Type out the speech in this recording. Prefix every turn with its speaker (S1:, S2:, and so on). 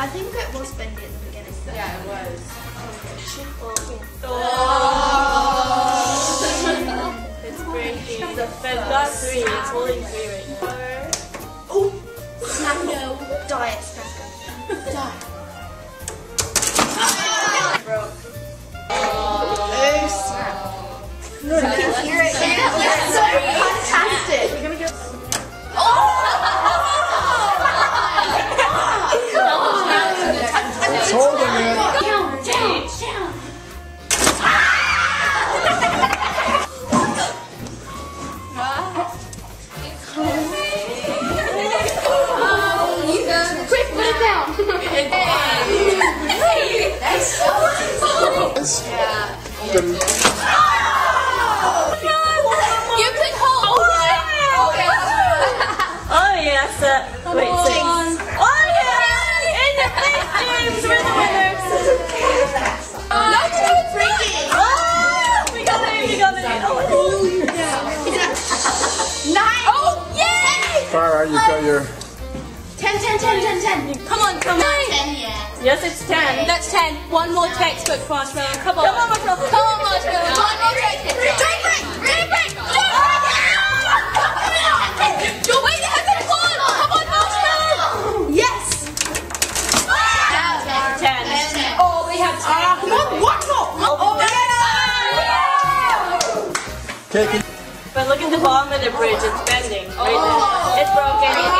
S1: I think it was bendy at the beginning.
S2: Yeah, it was.
S3: Oh, it's breaking. But not three. It's holding three right now.
S1: Oh, snap no. Diet Tesco.
S2: Die.
S1: Oh, yay!
S4: Farah, you got your.
S1: Ten, ten, ten, ten, ten.
S2: Come on, come on.
S1: Ten, yeah.
S3: yes, it's ten.
S2: That's 10. One more textbook, for Marshmallow. Come on.
S3: Come on, Marshmallow.
S2: Come on, Marshmallow.
S1: One more drink. Drink, drink, drink, drink.
S2: You're way ahead of one. Come on, Marshmallow.
S1: Yes.
S3: Ten.
S2: Oh, we have 10. Ah.
S1: Come on, one more. Oh,
S4: oh Okay,
S3: But look at the bottom of the bridge. It's bending. Right there. Oh. It's broken. It's breaking.